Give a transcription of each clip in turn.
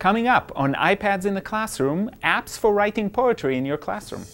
Coming up on iPads in the Classroom, apps for writing poetry in your classroom.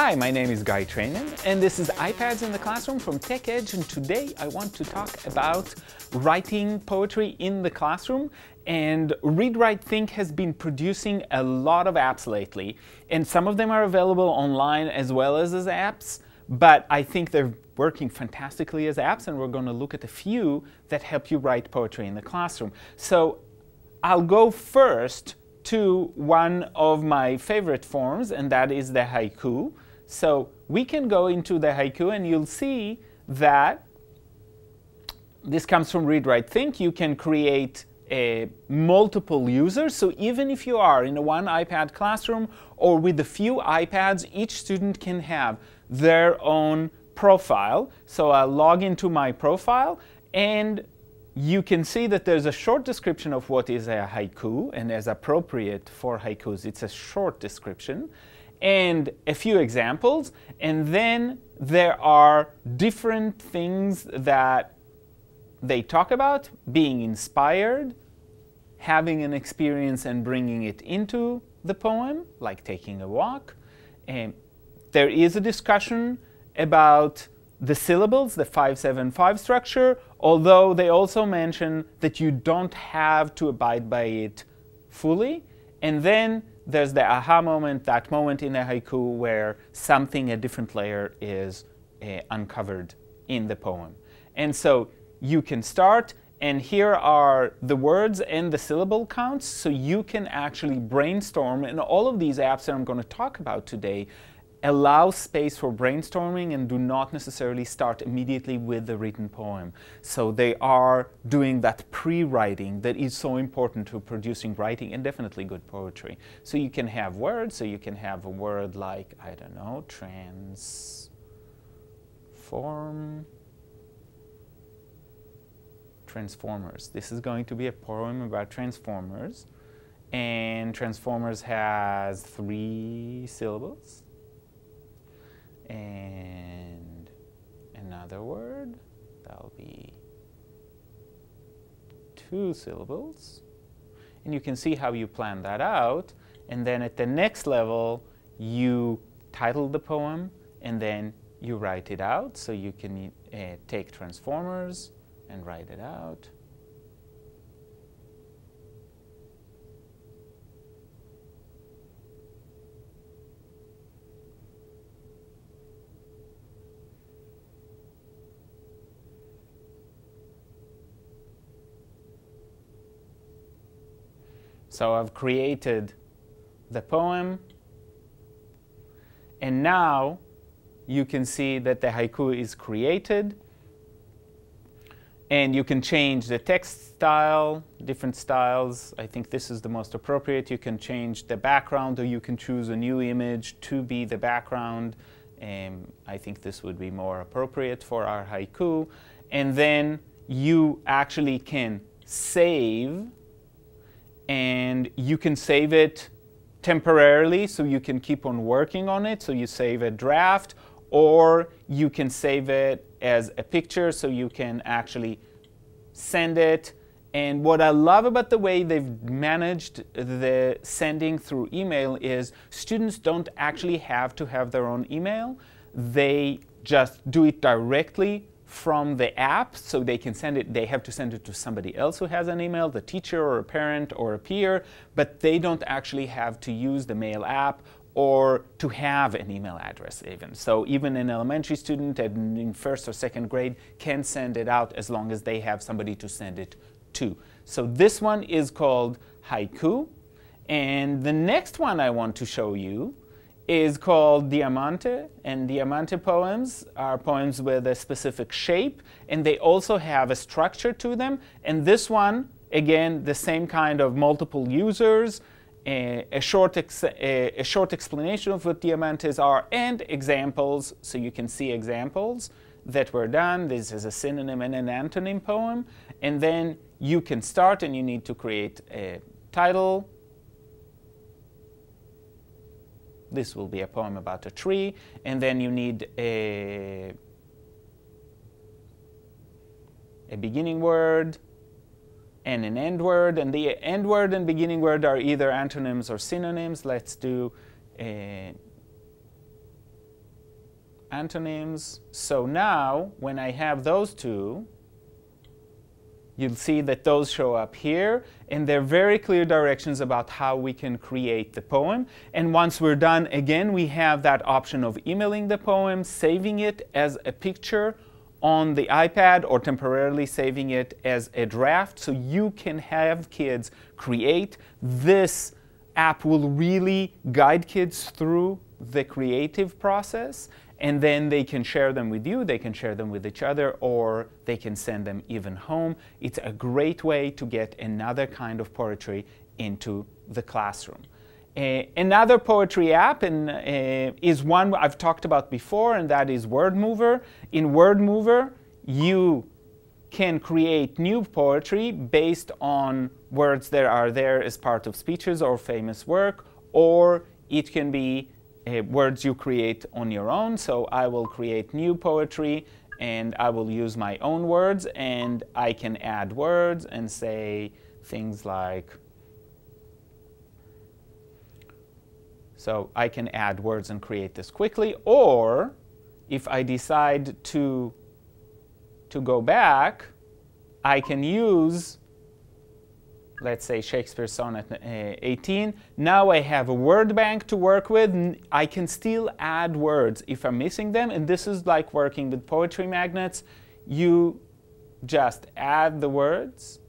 Hi, my name is Guy Trainin, and this is iPads in the Classroom from TechEdge, and today I want to talk about writing poetry in the classroom. And Read Write Think has been producing a lot of apps lately, and some of them are available online as well as as apps, but I think they're working fantastically as apps, and we're going to look at a few that help you write poetry in the classroom. So I'll go first to one of my favorite forms, and that is the haiku. So we can go into the haiku and you'll see that this comes from Read Write Think. You can create a multiple users. So even if you are in a one iPad classroom or with a few iPads, each student can have their own profile. So I'll log into my profile and you can see that there's a short description of what is a haiku and as appropriate for haikus, it's a short description and a few examples. And then there are different things that they talk about being inspired, having an experience and bringing it into the poem, like taking a walk. There is a discussion about the syllables, the 575 structure, although they also mention that you don't have to abide by it fully. And then there's the aha moment, that moment in a haiku where something, a different layer, is uh, uncovered in the poem. And so you can start, and here are the words and the syllable counts, so you can actually brainstorm. And all of these apps that I'm going to talk about today allow space for brainstorming and do not necessarily start immediately with the written poem. So they are doing that pre-writing that is so important to producing writing and definitely good poetry. So you can have words, so you can have a word like, I don't know, transform, transformers. This is going to be a poem about transformers. And transformers has three syllables and another word that'll be two syllables. And you can see how you plan that out. And then at the next level you title the poem and then you write it out. So you can uh, take transformers and write it out So I've created the poem. And now you can see that the haiku is created. And you can change the text style, different styles. I think this is the most appropriate. You can change the background or you can choose a new image to be the background. Um, I think this would be more appropriate for our haiku. And then you actually can save and you can save it temporarily so you can keep on working on it. So you save a draft or you can save it as a picture so you can actually send it. And what I love about the way they've managed the sending through email is students don't actually have to have their own email. They just do it directly from the app so they can send it they have to send it to somebody else who has an email the teacher or a parent or a peer but they don't actually have to use the mail app or to have an email address even. So even an elementary student in first or second grade can send it out as long as they have somebody to send it to. So this one is called haiku. And the next one i want to show you is called Diamante, and Diamante poems are poems with a specific shape, and they also have a structure to them. And this one, again, the same kind of multiple users, a, a short, a, a, short explanation of what diamantes are, and examples, so you can see examples that were done. This is a synonym and an antonym poem. And then you can start, and you need to create a title, This will be a poem about a tree. And then you need a, a beginning word and an end word. And the end word and beginning word are either antonyms or synonyms. Let's do uh, antonyms. So now, when I have those two, you'll see that those show up here, and they're very clear directions about how we can create the poem. And once we're done, again, we have that option of emailing the poem, saving it as a picture on the iPad, or temporarily saving it as a draft, so you can have kids create. This app will really guide kids through the creative process and then they can share them with you, they can share them with each other, or they can send them even home. It's a great way to get another kind of poetry into the classroom. Uh, another poetry app and, uh, is one I've talked about before, and that is WordMover. In WordMover, you can create new poetry based on words that are there as part of speeches or famous work, or it can be uh, words you create on your own. So I will create new poetry and I will use my own words and I can add words and say things like, so I can add words and create this quickly. Or if I decide to, to go back, I can use let's say Shakespeare's Sonnet uh, 18. Now I have a word bank to work with. I can still add words if I'm missing them. And this is like working with poetry magnets. You just add the words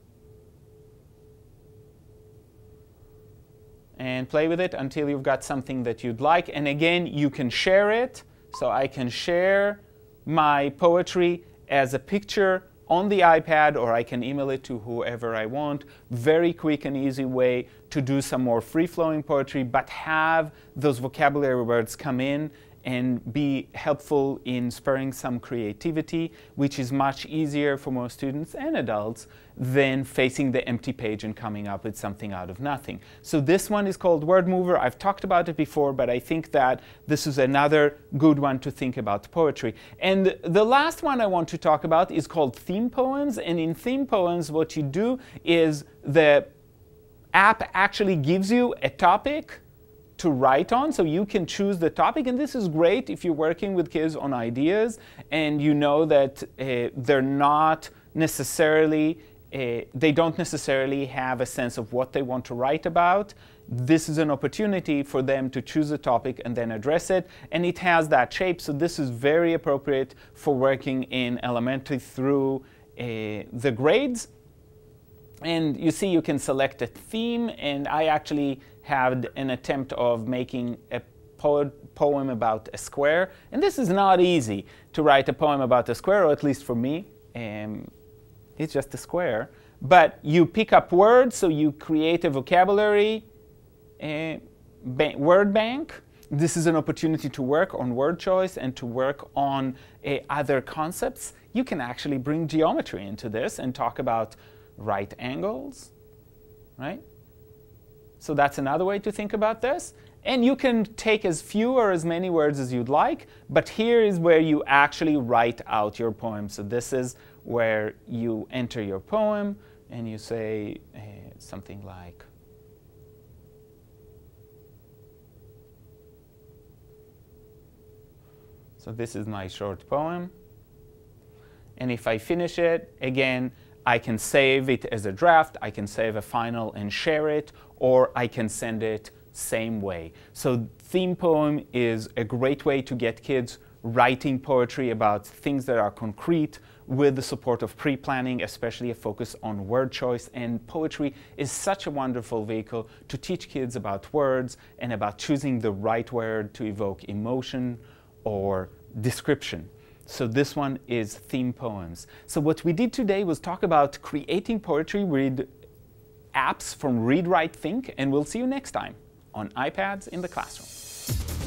and play with it until you've got something that you'd like. And again, you can share it. So I can share my poetry as a picture on the iPad or I can email it to whoever I want. Very quick and easy way to do some more free-flowing poetry, but have those vocabulary words come in and be helpful in spurring some creativity, which is much easier for most students and adults than facing the empty page and coming up with something out of nothing. So this one is called Word Mover. I've talked about it before, but I think that this is another good one to think about poetry. And the last one I want to talk about is called Theme Poems. And in Theme Poems, what you do is the app actually gives you a topic to write on. So you can choose the topic. And this is great if you're working with kids on ideas and you know that uh, they're not necessarily, uh, they don't necessarily have a sense of what they want to write about. This is an opportunity for them to choose a topic and then address it. And it has that shape. So this is very appropriate for working in elementary through uh, the grades. And you see you can select a theme, and I actually had an attempt of making a po poem about a square. And this is not easy to write a poem about a square, or at least for me. Um, it's just a square. But you pick up words, so you create a vocabulary uh, ba word bank. This is an opportunity to work on word choice and to work on uh, other concepts. You can actually bring geometry into this and talk about right angles, right? So that's another way to think about this. And you can take as few or as many words as you'd like, but here is where you actually write out your poem. So this is where you enter your poem and you say uh, something like, So this is my short poem. And if I finish it, again, I can save it as a draft, I can save a final and share it, or I can send it same way. So theme poem is a great way to get kids writing poetry about things that are concrete with the support of pre-planning, especially a focus on word choice. And poetry is such a wonderful vehicle to teach kids about words and about choosing the right word to evoke emotion or description. So this one is theme poems. So what we did today was talk about creating poetry with apps from Read Write Think, and we'll see you next time on iPads in the classroom.